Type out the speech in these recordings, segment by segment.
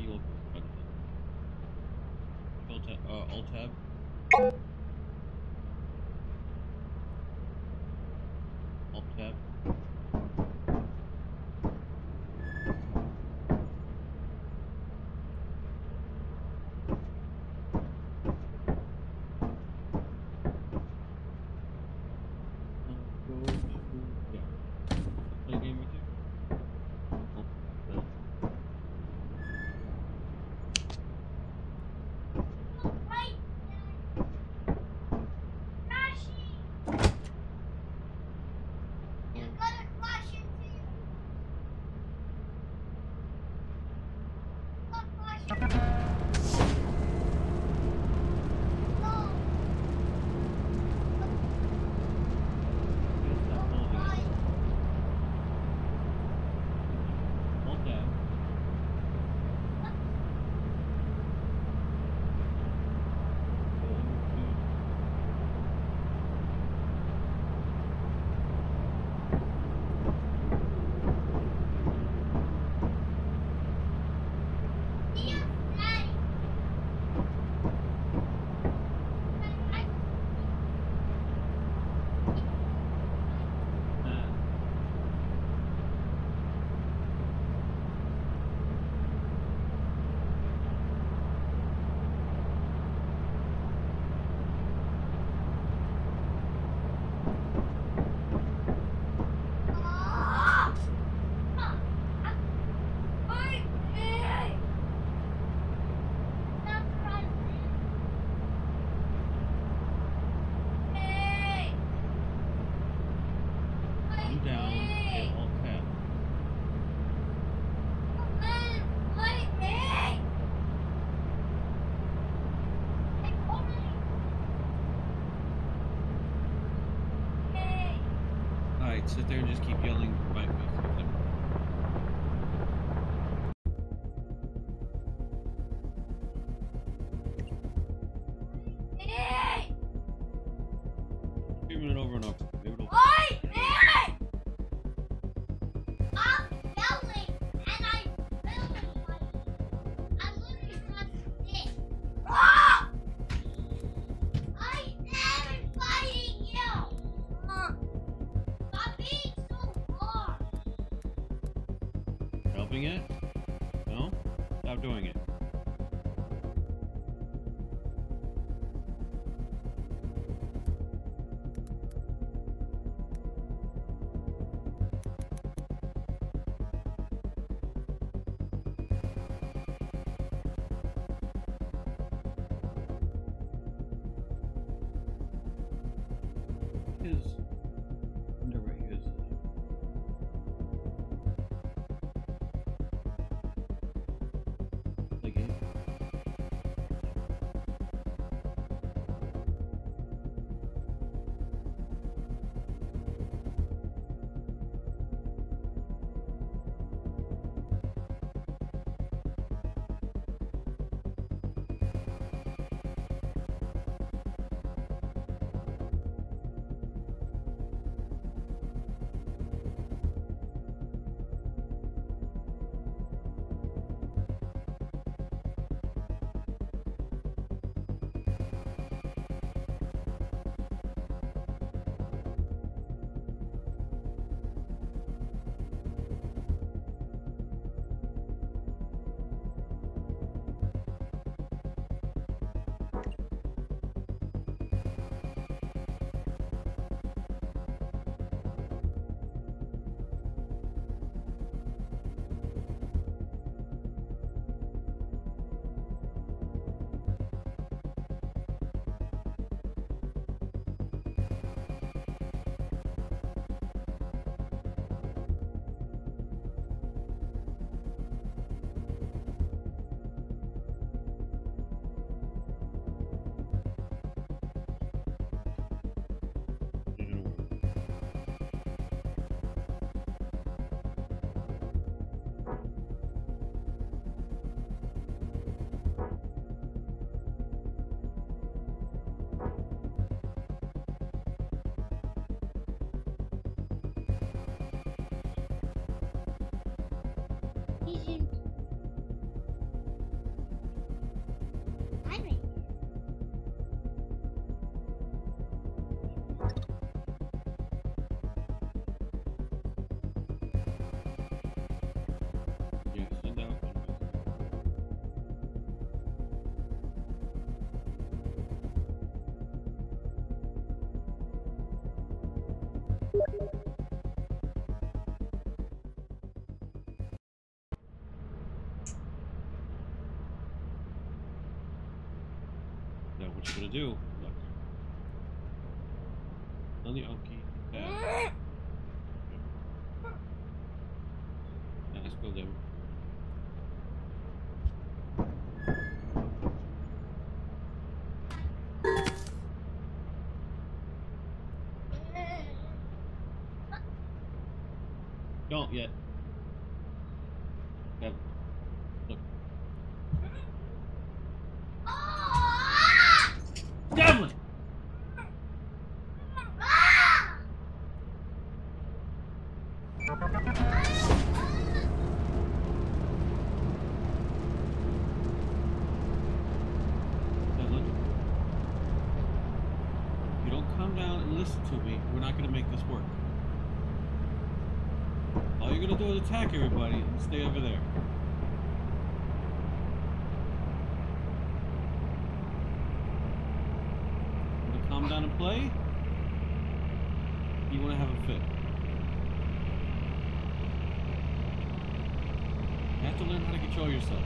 you will uh, alt tab. right, sit there and just keep yelling bike Do? Look. On the tab. Yeah, let's go there. Don't yet. Yep. Look. Ah! Devlin! Ah! Devlin. If you don't come down and listen to me, we're not gonna make this work. All you're gonna do is attack everybody and stay over there. Want to calm down and play? You want to have a fit? You have to learn how to control yourself.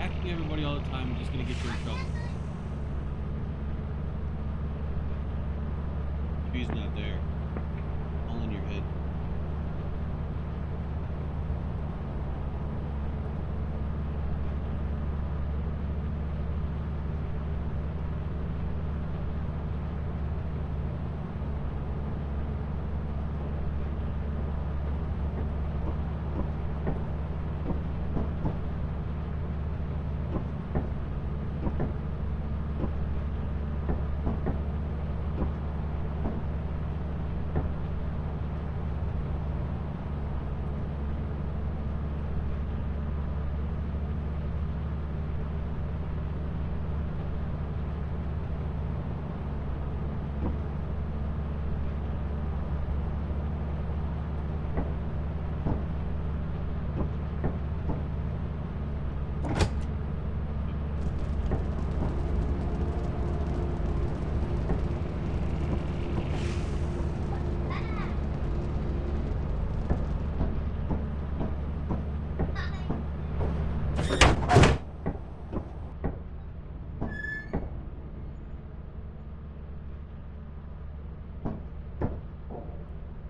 Acting everybody all the time is just gonna get you in trouble. He's not there, all in your head.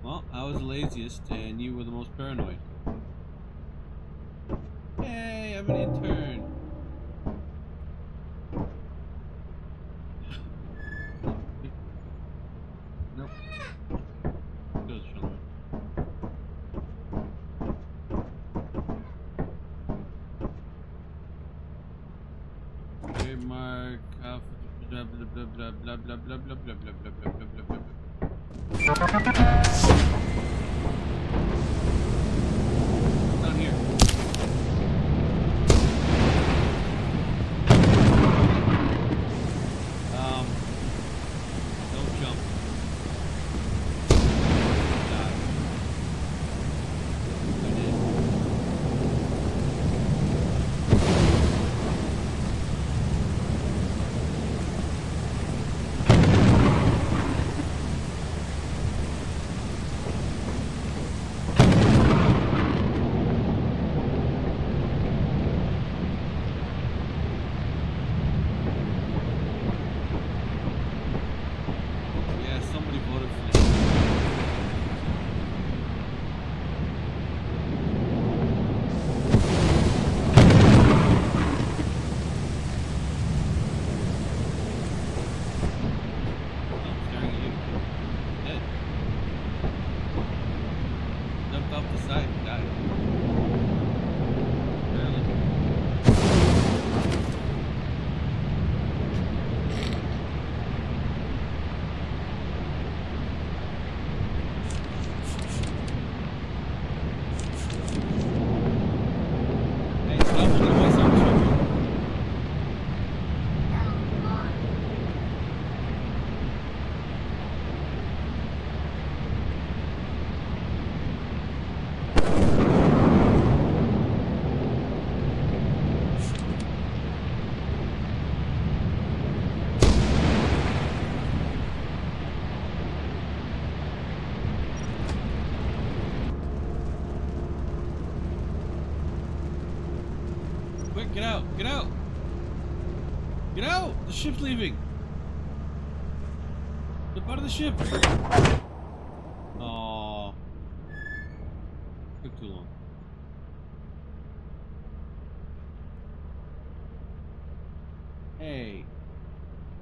Well, I was the laziest, and you were the most paranoid. Hey, I'm an intern. Nope. Goes Shalom. Trademark. uh, blah blah blah blah blah blah blah blah blah leaving! Get out of the ship! Oh. Took too long. Hey.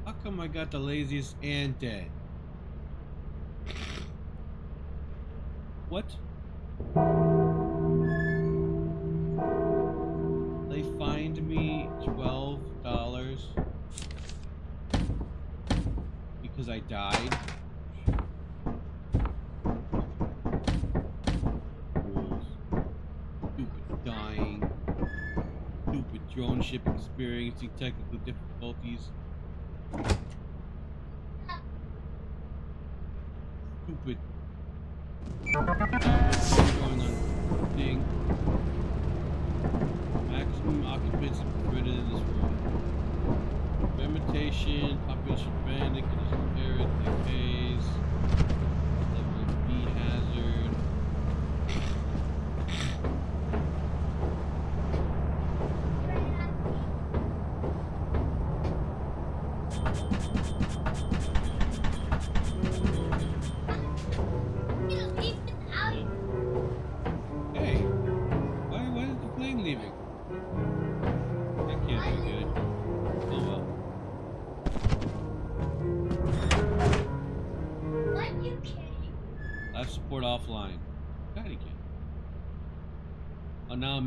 How come I got the laziest and dead? What? Because I died. Stupid dying. Stupid drone ship experiencing technical difficulties. Stupid. Going on thing. Maximum occupancy permitted in this room. Experimentation, population banding, condition arid, decays,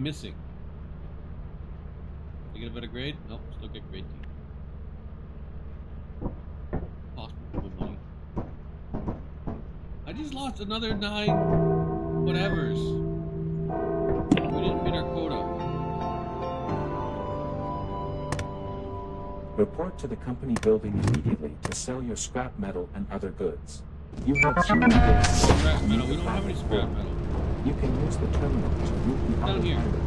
missing. I get a better grade? Nope, still get grade D. Possible. I just lost another nine whatevers. We didn't meet our quota. Report to the company building immediately to sell your scrap metal and other goods. You have three days Scrap metal. We don't have any scrap metal. You can use the terminal to route the Down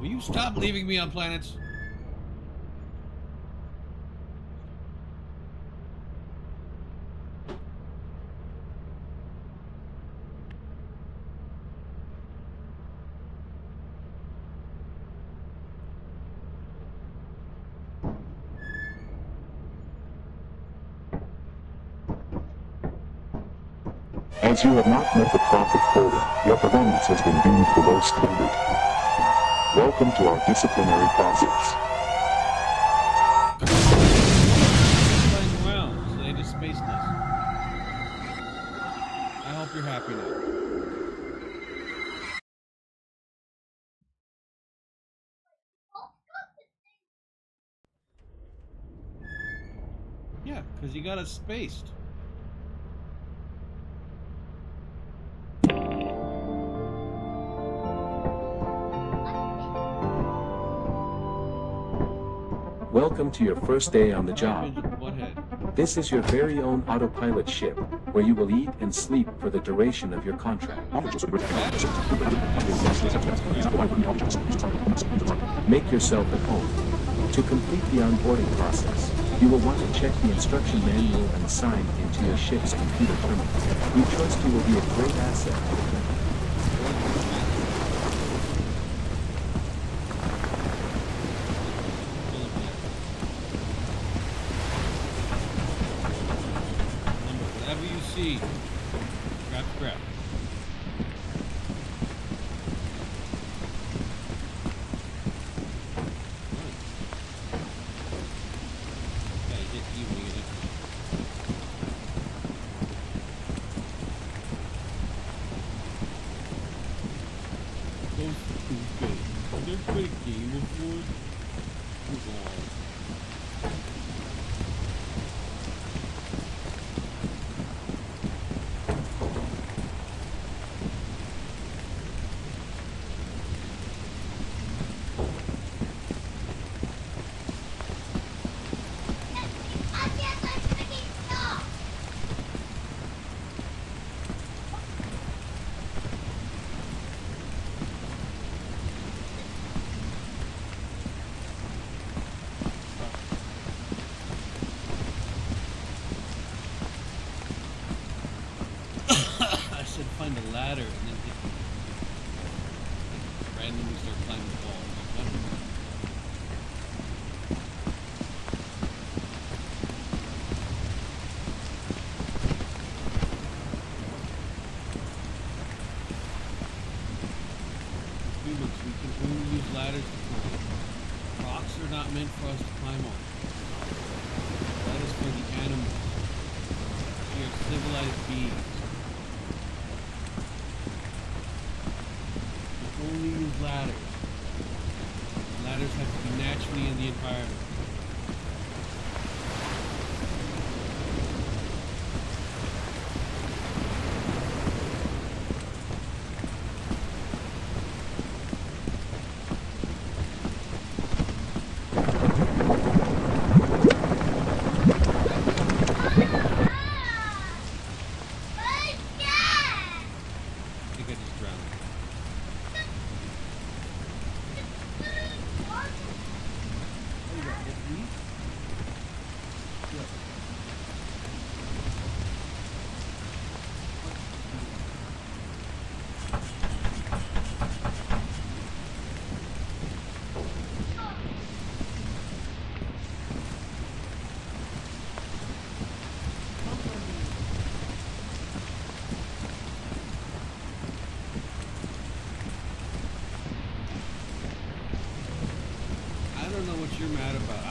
Will you stop leaving me on planets? As you have not met the profit quota, your performance has been deemed below standard. Welcome to our disciplinary process. Flying around, so they just. I hope you're happy now. Yeah, because you got us spaced. Welcome to your first day on the job. This is your very own autopilot ship, where you will eat and sleep for the duration of your contract. Make yourself at home. To complete the onboarding process, you will want to check the instruction manual and sign into your ship's computer terminal. We trust you will be a great asset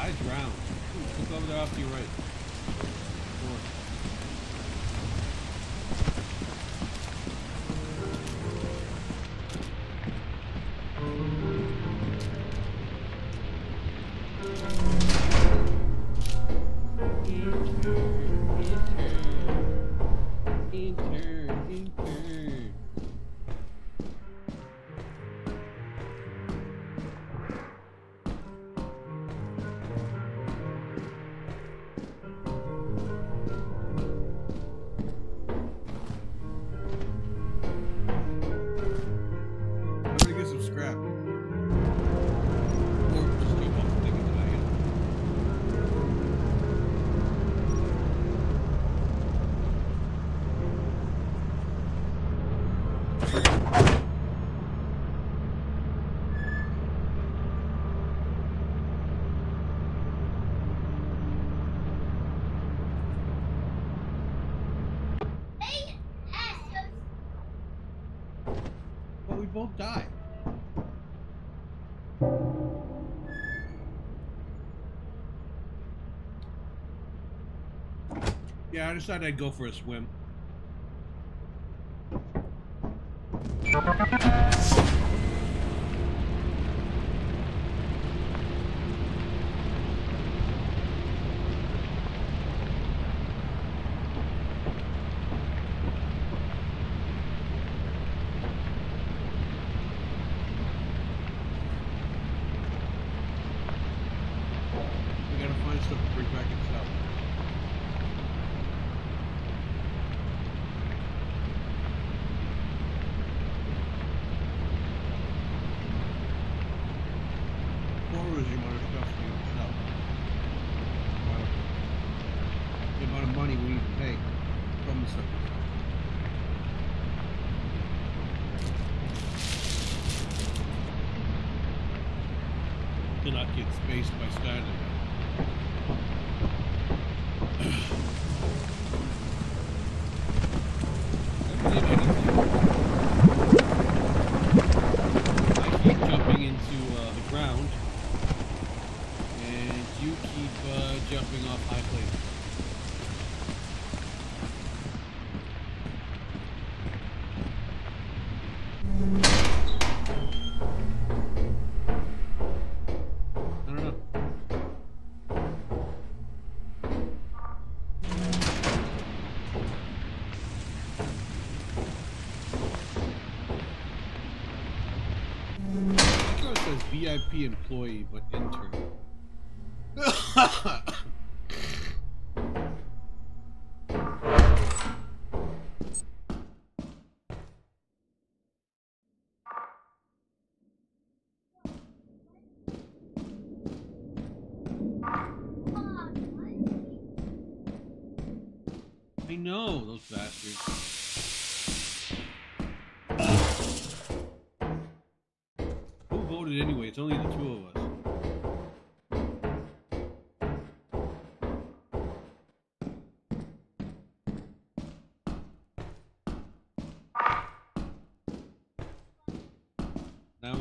I drowned. Yeah, I decided I'd go for a swim. keep uh, jumping off high places. VIP employee, but I know, those bastards.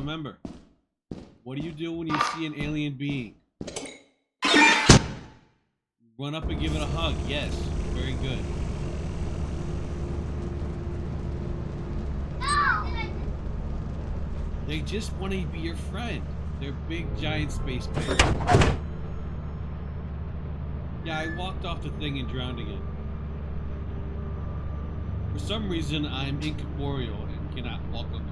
Remember, what do you do when you see an alien being? Run up and give it a hug. Yes, very good. No! They just want to be your friend. They're big, giant space bears. Yeah, I walked off the thing and drowned again. For some reason, I'm incorporeal and cannot walk on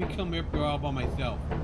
me come here all by myself.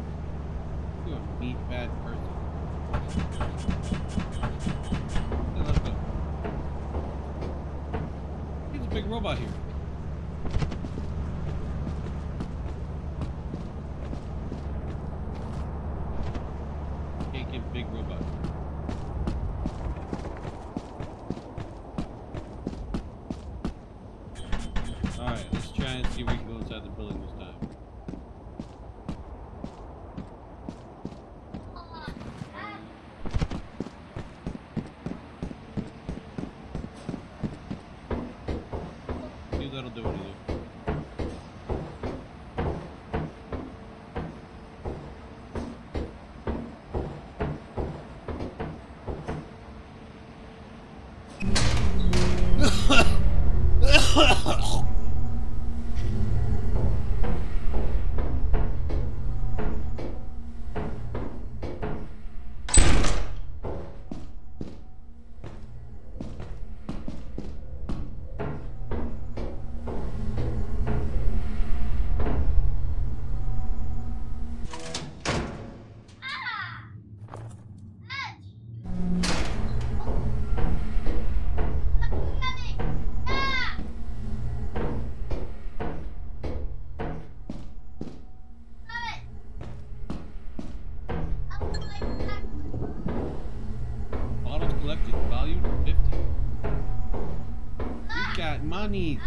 Money.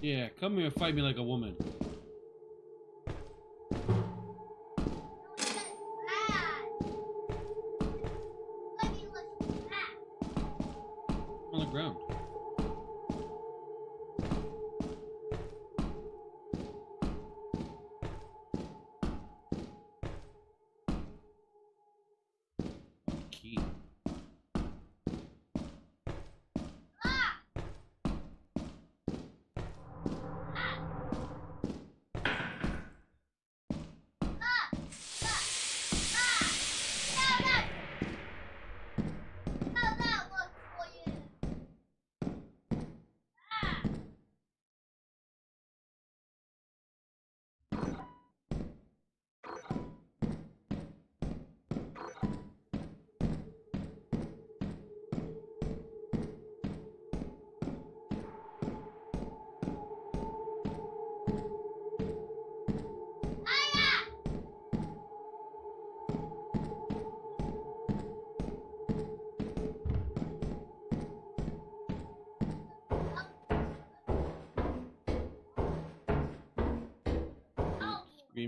Yeah, come here and fight me like a woman.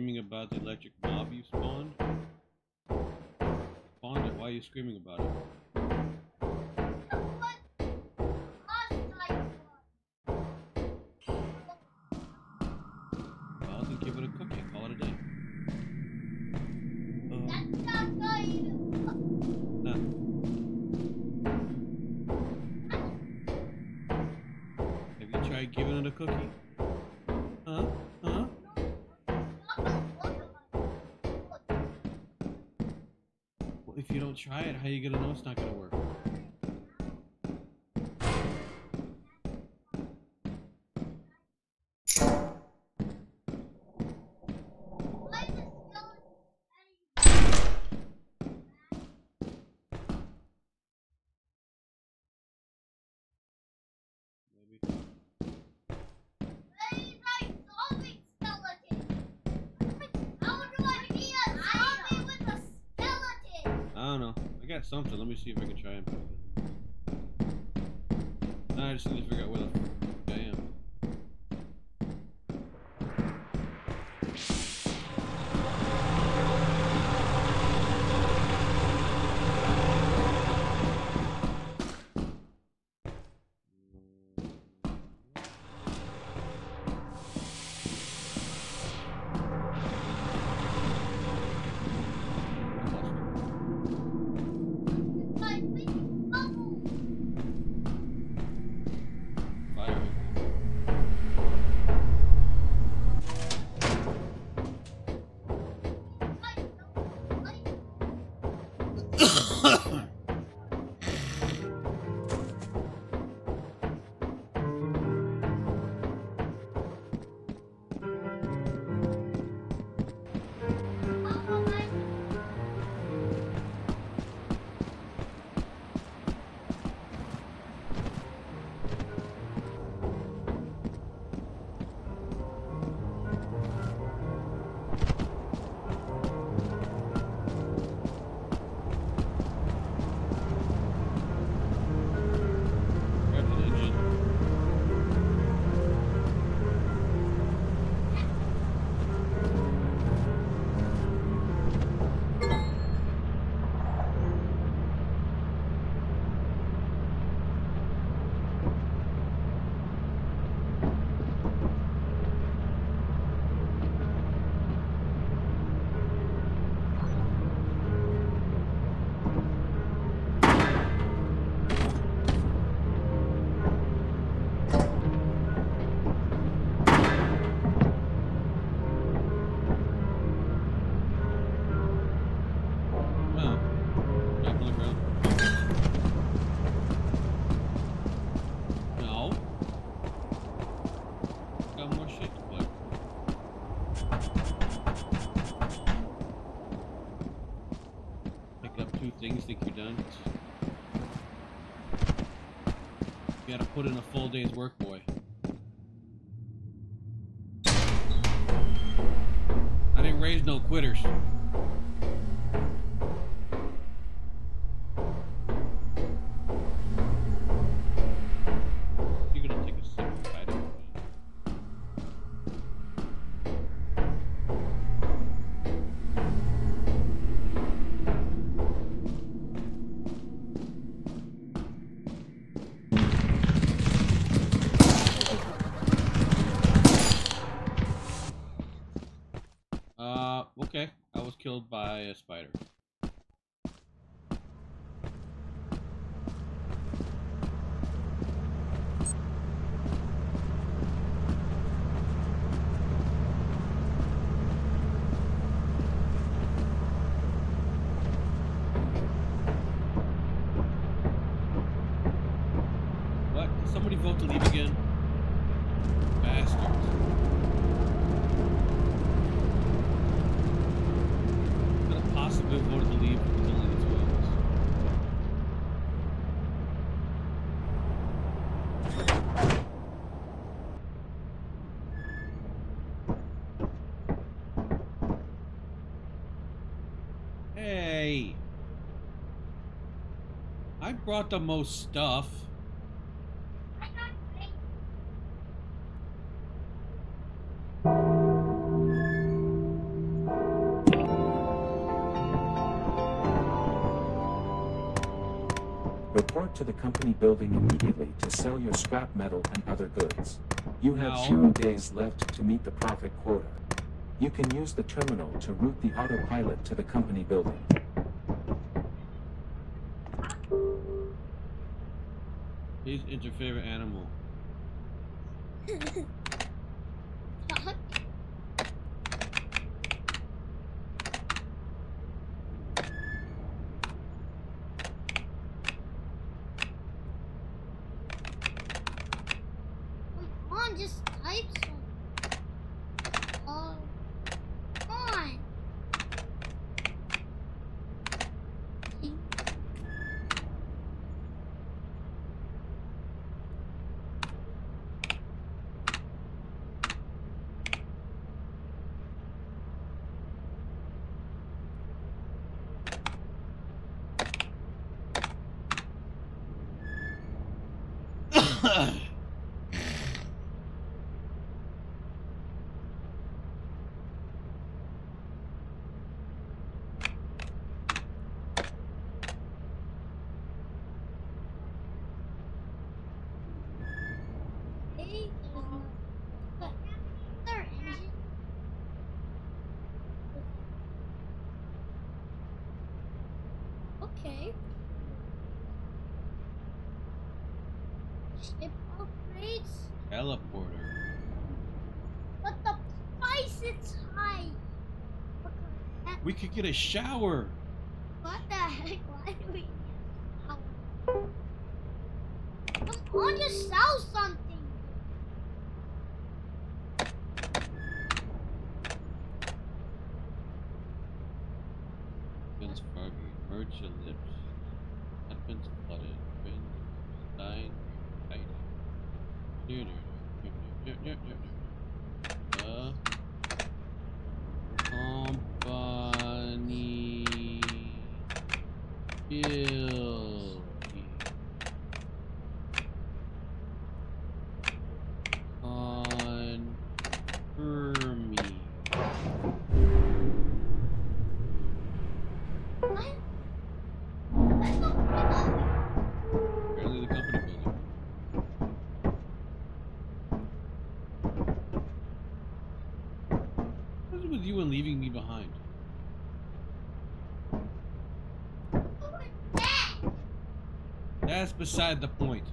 screaming about the electric mob you spawned? Spawned it? Why are you screaming about it? It, how you gonna know it's not gonna work? Why the skeleton? Maybe. He's a zombie skeleton. How do I be a zombie with a skeleton? I don't know. I got something. Let me see if I can try and. Nah, I just need to figure out where the You gotta put in a full day's work, brought the most stuff. Report to the company building immediately to sell your scrap metal and other goods. You have no. zero days left to meet the profit quota. You can use the terminal to route the autopilot to the company building. He's, it's your favorite animal. It's teleporter. But the price is high. We could get a shower. That's beside the point.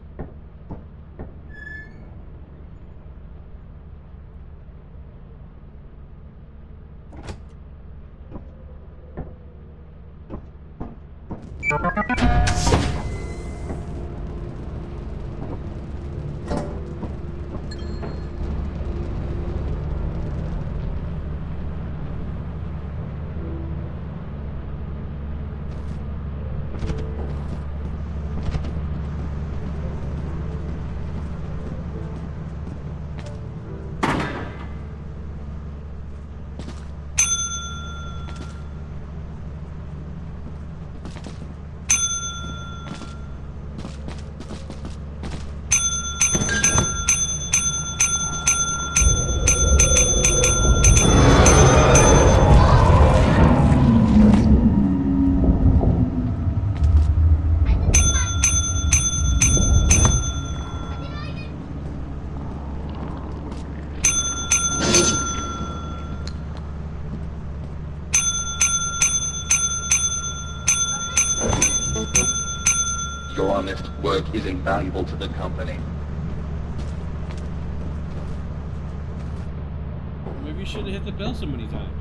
work is invaluable to the company. Maybe you should have hit the bell so many times.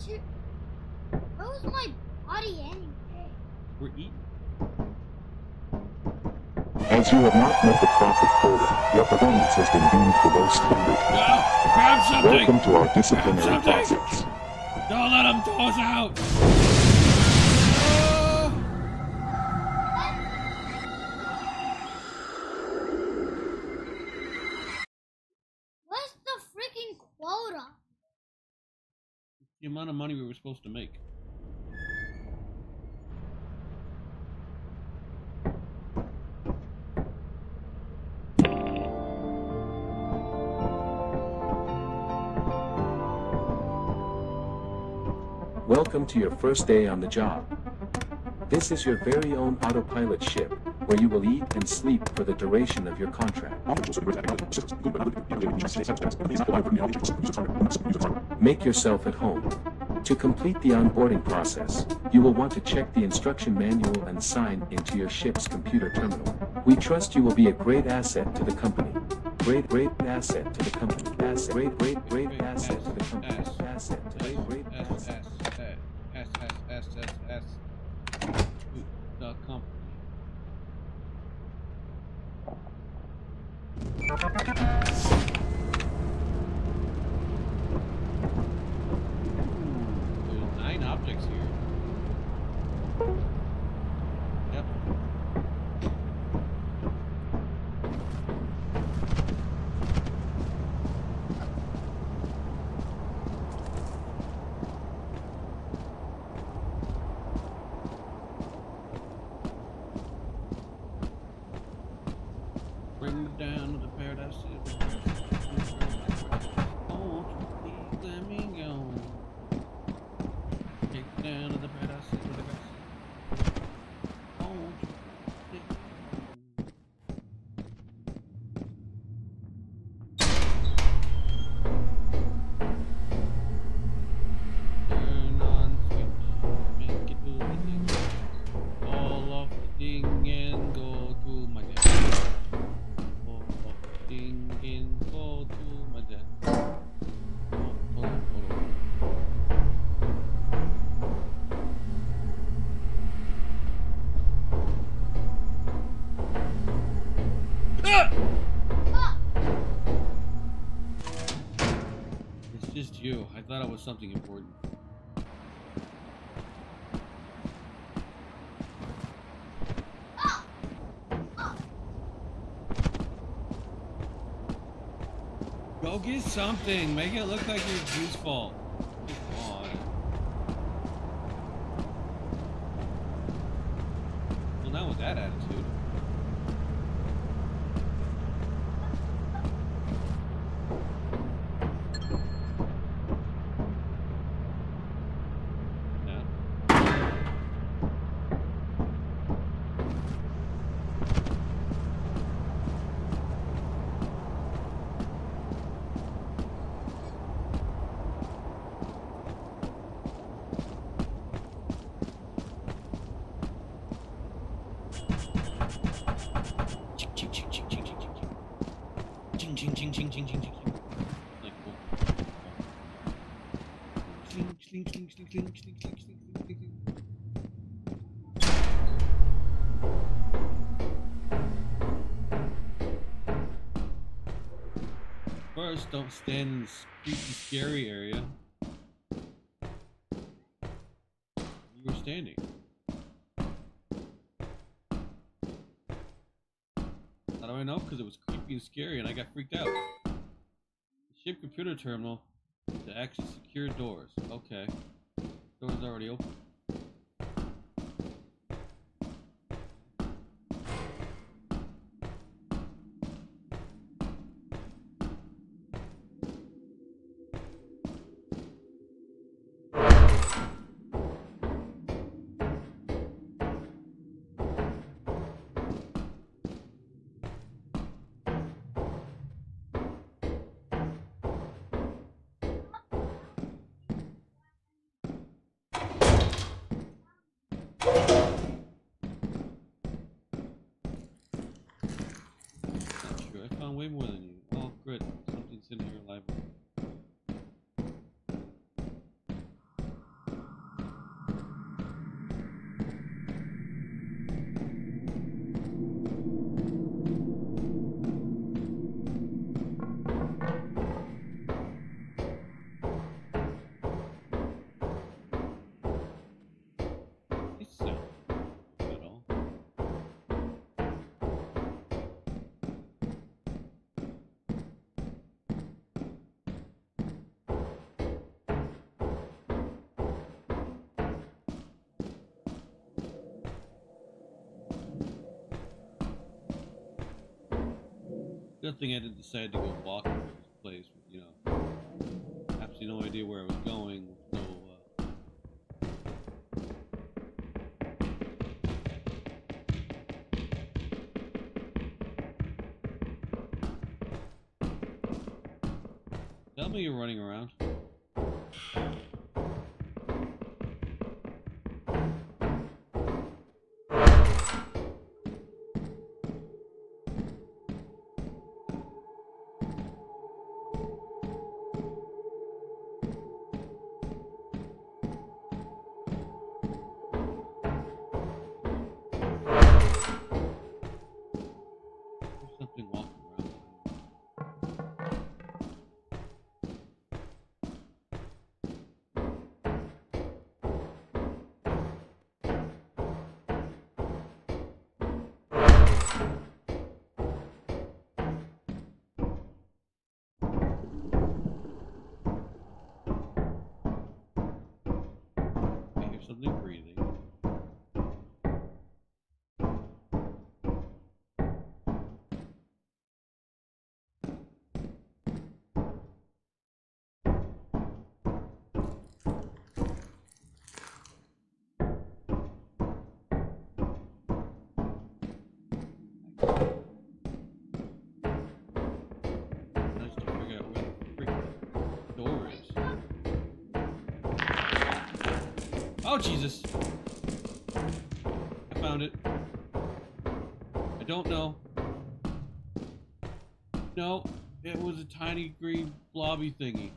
Where was my body anyway? We're eating. As you have not met the profit quota, your performance has been deemed below standard. Ah, grab something! Welcome to our disciplinary Something! process. Don't let him toss out! Amount of money we were supposed to make. Welcome to your first day on the job. This is your very own autopilot ship, where you will eat and sleep for the duration of your contract. Make yourself at home. To complete the onboarding process, you will want to check the instruction manual and sign into your ship's computer terminal. We trust you will be a great asset to the company. Great, great asset to the company. Asset, great, great, great asset to the company. Asset, great, great asset. S, S, S, S, S. The company. Thank you. Something important. Go get something. Make it look like your juice fault. First, don't stand in the spooky, scary area. You were standing. How do I know? Because it was creepy and scary and I got freaked out. Ship computer terminal to actually secure doors. Okay. Door's already open. Good thing I didn't decide to go walking to this place you know, absolutely no idea where I was going. No, uh, Tell me you're running around. Oh Jesus! I found it. I don't know. No, it was a tiny green blobby thingy.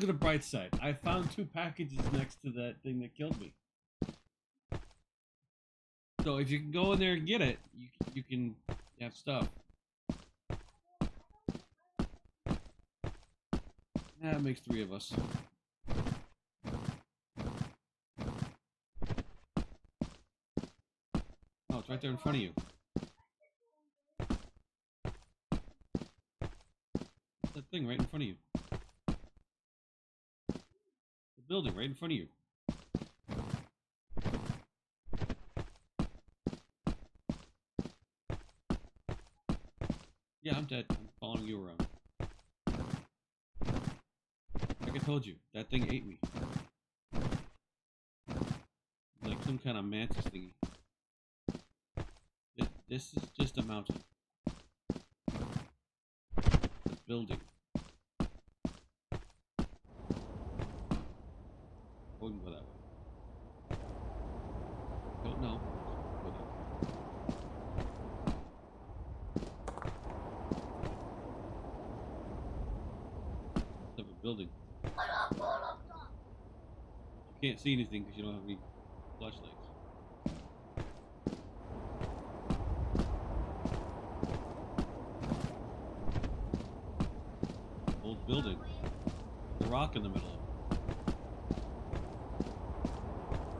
Look at the bright side. I found two packages next to that thing that killed me. So if you can go in there and get it, you you can have stuff. That makes three of us. Oh, it's right there in front of you. That thing right in front of you. The building right in front of you. Yeah, I'm dead. I'm following you around. Like I told you, that thing ate me. Like some kind of mantis thingy. Thi- This is just a mountain. The building. Oh, we can go that way. Don't know. Go that way. Of a building. You see anything because you don't have any flashlights. Old building. The rock in the middle of it.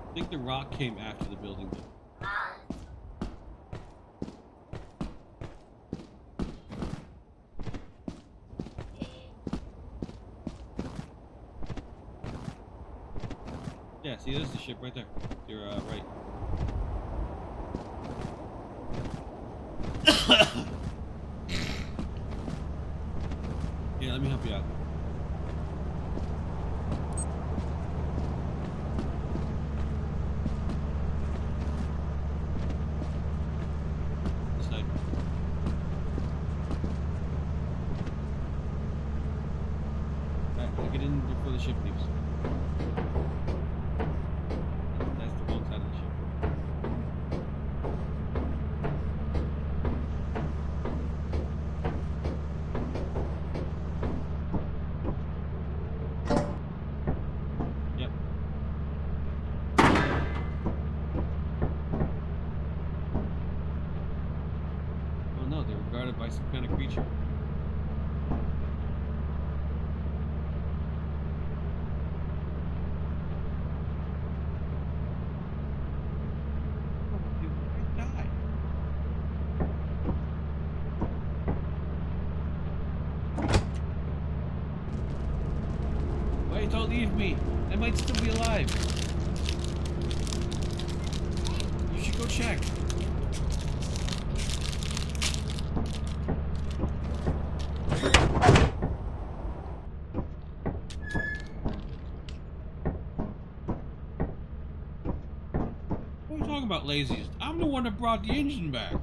I think the rock came after the building. Yeah, see, there's the ship right there. To your uh, right. yeah, let me help you out. This side. Alright, gotta get in before the ship leaves. That's the wrong side of the ship. Yep. Some kind of creature. Oh, dude, I died. Wait, don't leave me. I might still be alive. You should go check. About, laziest? I'm the one that brought the engine back.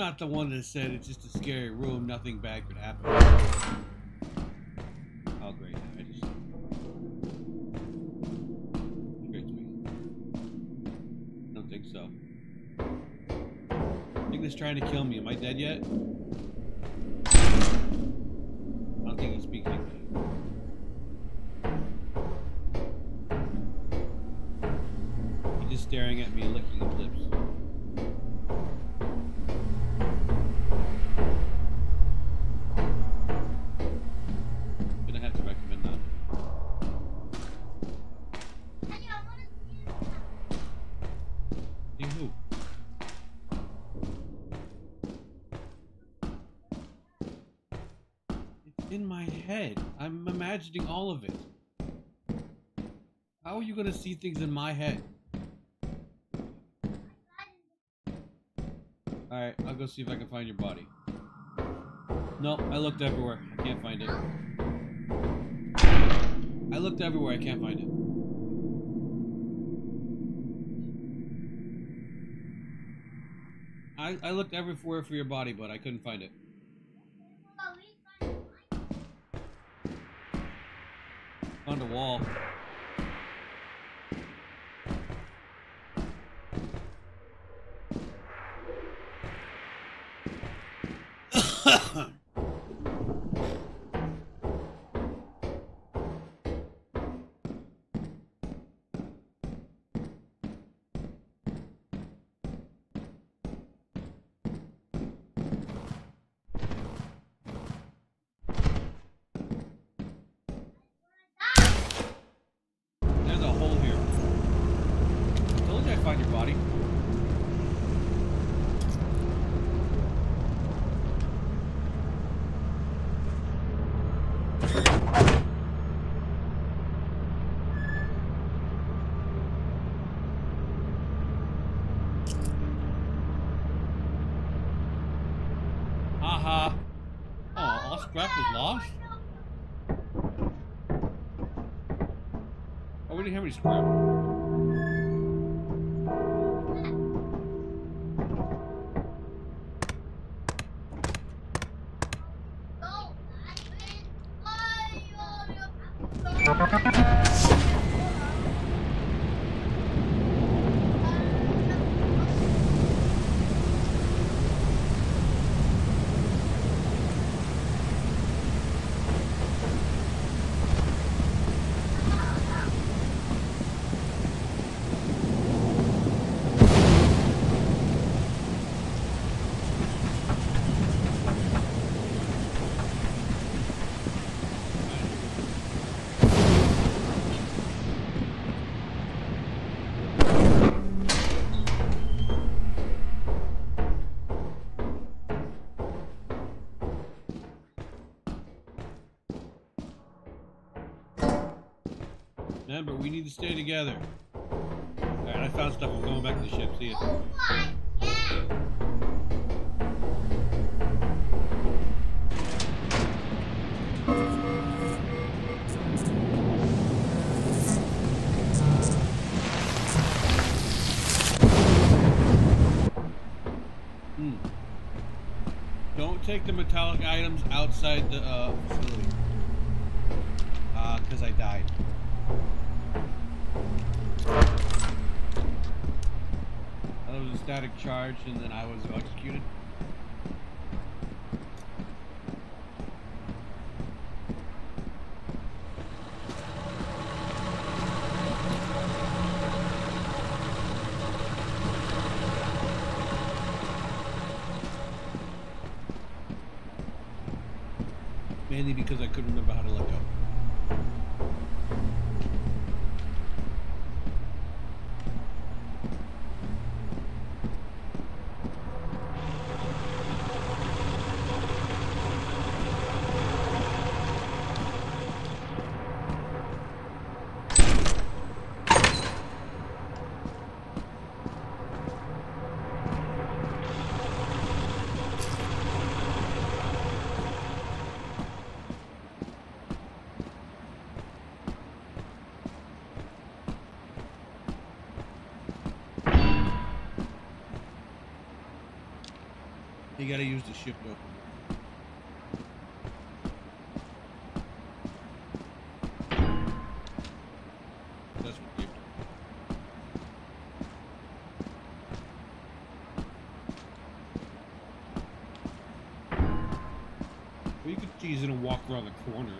Not the one that said it's just a scary room, nothing bad could happen. Oh great, I just tricked me. I don't think so. I think it's trying to kill me. Am I dead yet? Imagining all of it. How are you gonna see things in my head? Alright, I'll go see if I can find your body. No, I looked everywhere. I can't find it. I looked everywhere. I can't find it. I, I looked everywhere for your body, but I couldn't find it. Well, we find mine. Found Scrap was lost? Oh, I wouldn't have any scrap. To stay together. Alright, I found stuff. I'm going back to the ship. See ya. Hmm. Don't take the metallic items outside the. Uh, because I died. That was a static charge, and then I was executed. Because I couldn't remember how to let go. You gotta use the ship to open it. That's what they do. Well, you could tease it and walk around the corner.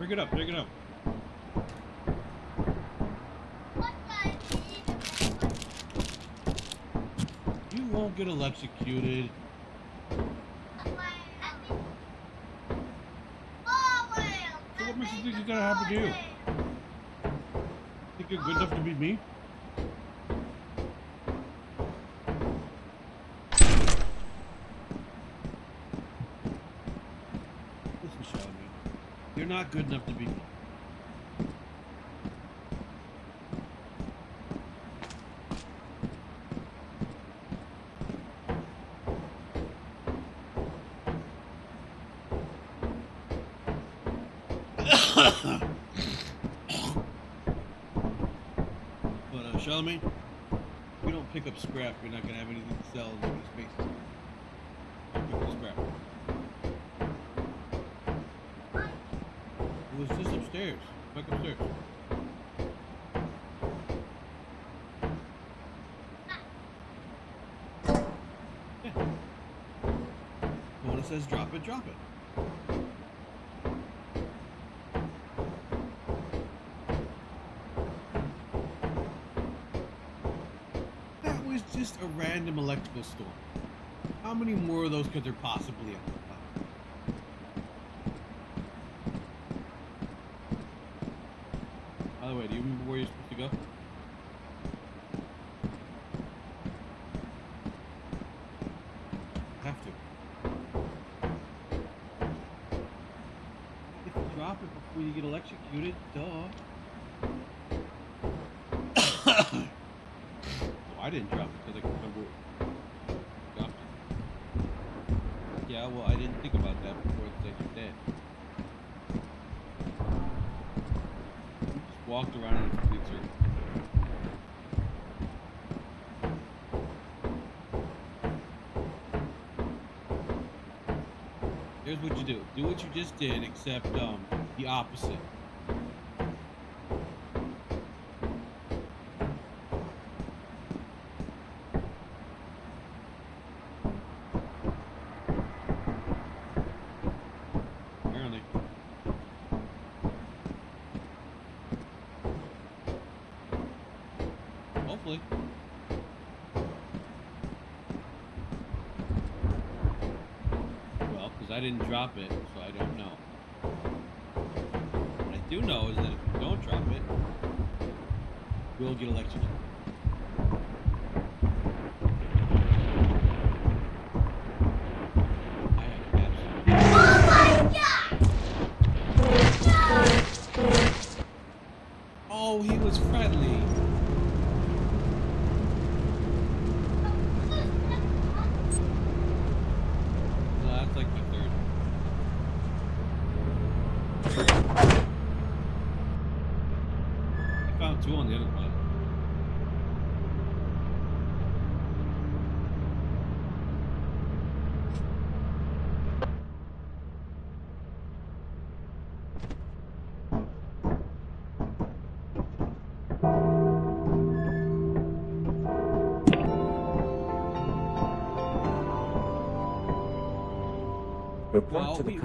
Pick it up, pick it up. You won't get electrocuted. So what makes you think it's gonna happen to you? Think you're good enough to beat me? Not good enough to beat me. But uh, Charlemagne, if you don't pick up scrap, you're not gonna have anything to sell in these spaces. Pick up scrap. It was just upstairs. Says drop it, drop it. That was just a random electrical storm. How many more of those could there possibly have been? the way, do you remember where you're supposed to go? Have to. If you drop it before you get electrocuted, duh. well, I didn't drop it because I can remember I dropped it. Yeah, well, I didn't think about that before it said you're dead. You just walked around in a complete circle. Here's what you do. Do you just did, except um the opposite. Apparently. Hopefully. Well, because I didn't drop it, so I don't know. What I do know is that if you don't drop it, we'll get electrocuted.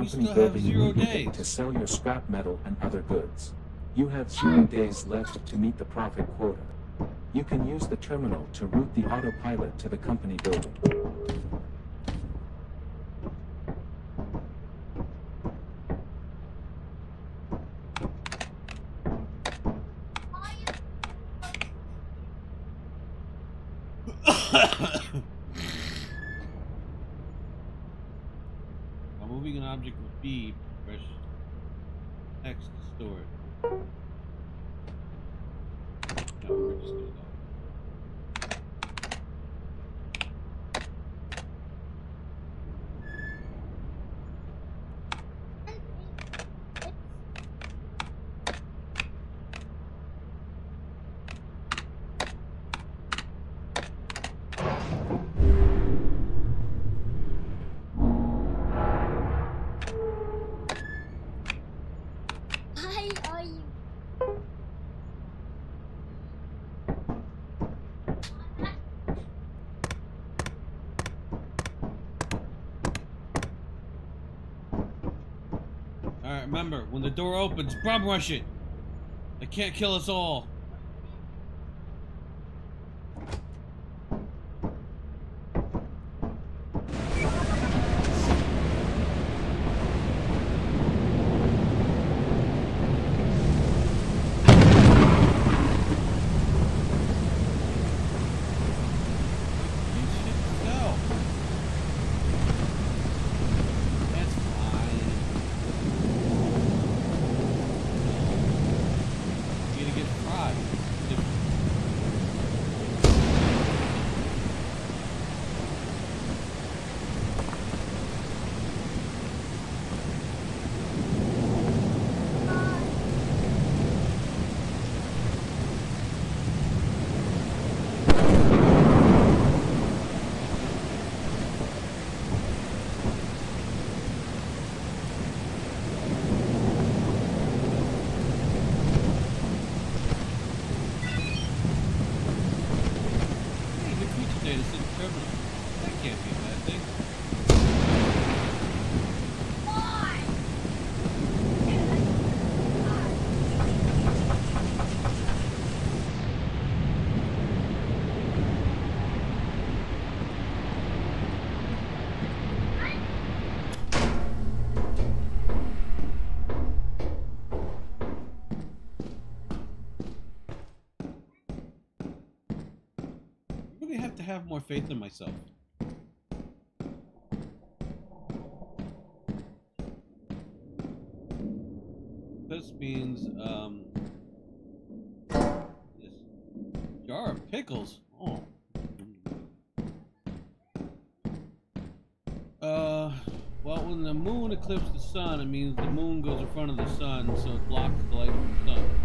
Company building zero immediately days. to sell your scrap metal and other goods. You have zero hmm. days left to meet the profit quota. You can use the terminal to route the autopilot to the company building. story Alright, remember, when the door opens, bomb rush it! They can't kill us all! faith in myself. This means, um, this jar of pickles. Oh. Uh, well, when the moon eclipses the sun, it means the moon goes in front of the sun, so it blocks the light from the sun.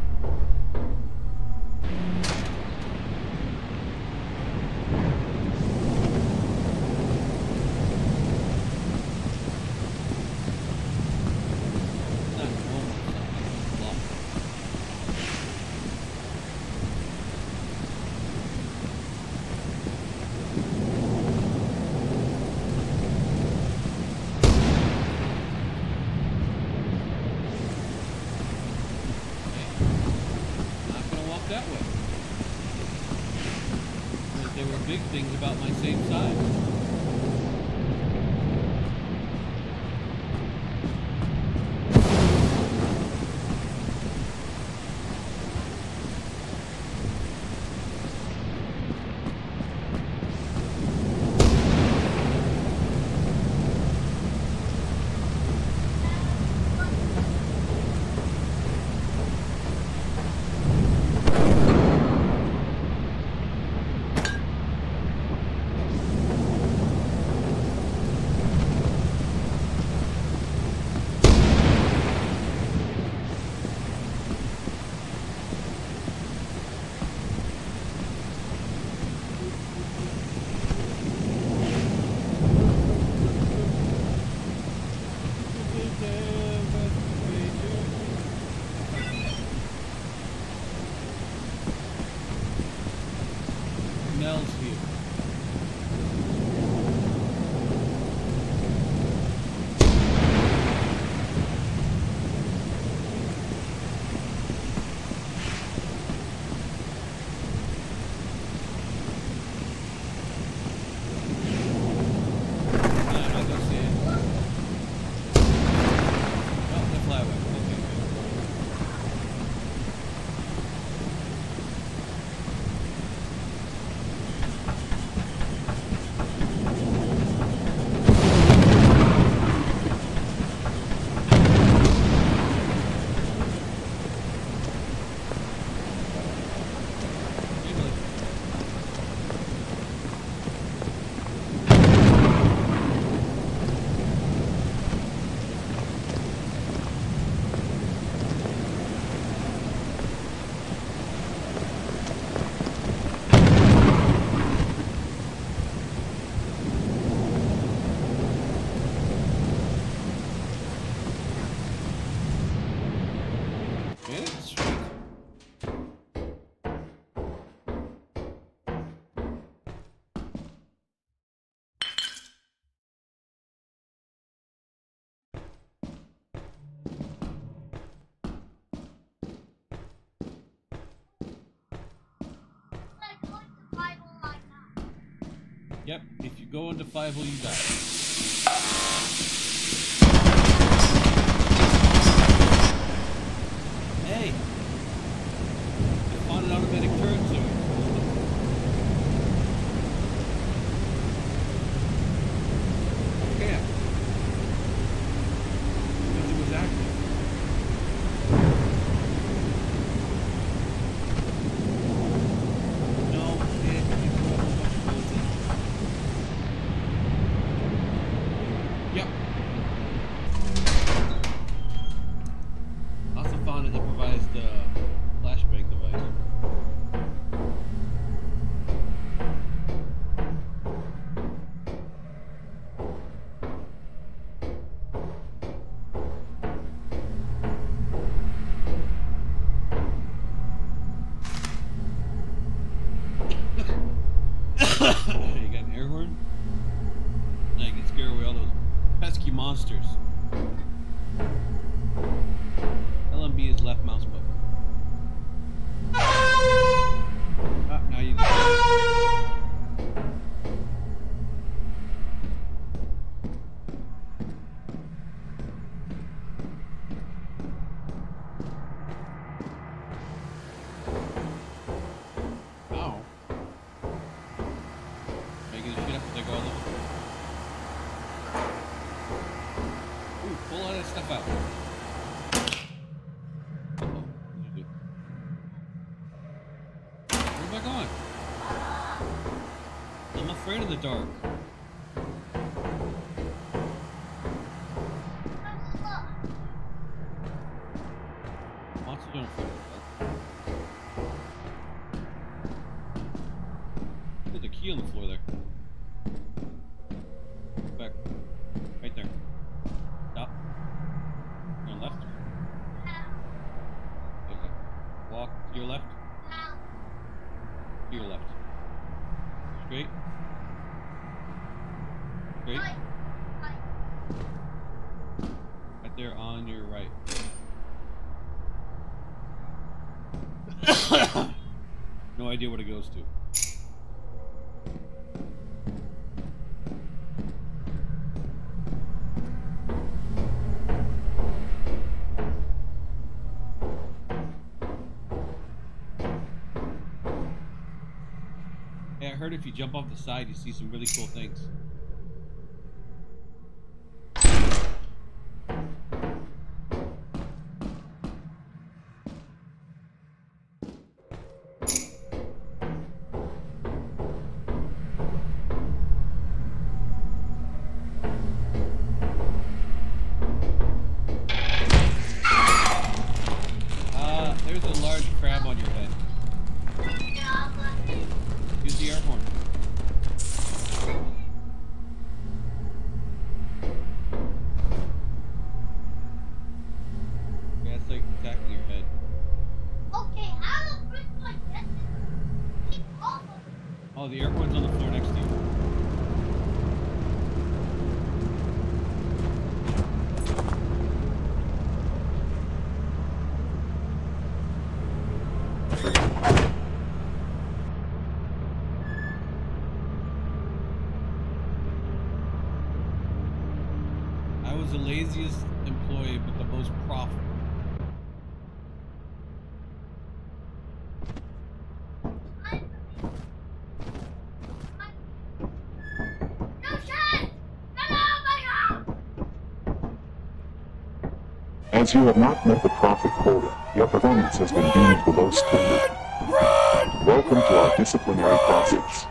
Yep, if you go into 5 you die. The dark. Monsters aren't afraid of the dark. There's a key on the floor there. Back. Right there. Stop. Your left. Okay. Walk to your left. To your left. Straight. Straight. Right there on your right. no idea what it goes to. Hey, I heard if you jump off the side, you see some really cool things. The laziest employee, but the most profitable. As you have not met the profit quota, your performance has been deemed below standard. Welcome to our disciplinary process.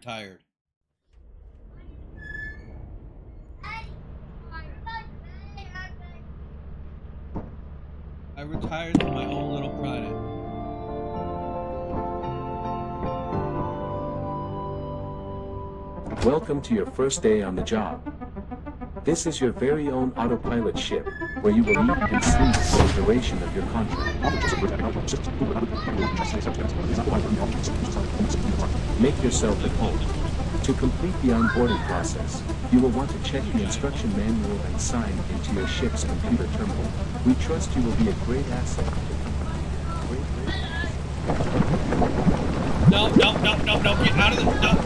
Retired. I retired from my own little. Welcome to your first day on the job. This is your very own autopilot ship, where you will eat and sleep for the duration of your contract. Make yourself at home. To complete the onboarding process, you will want to check the instruction manual and sign into your ship's computer terminal. We trust you will be a great asset. Great, great. No, no, no, no, no, get out of the, no,